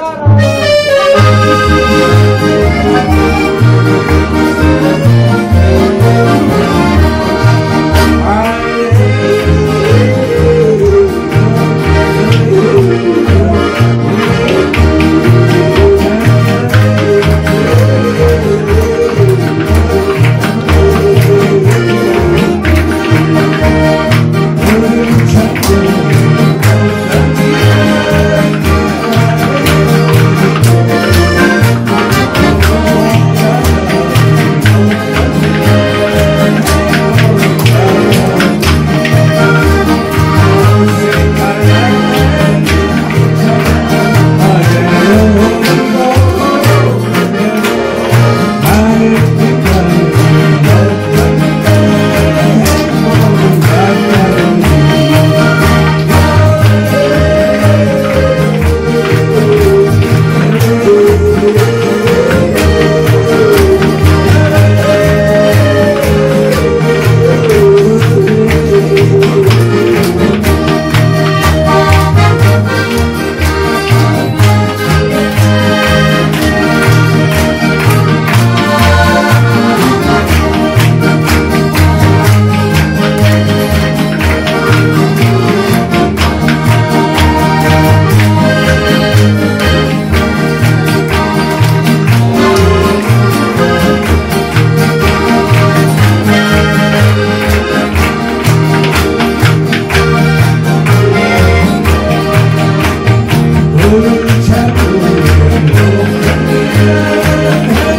Bye. love.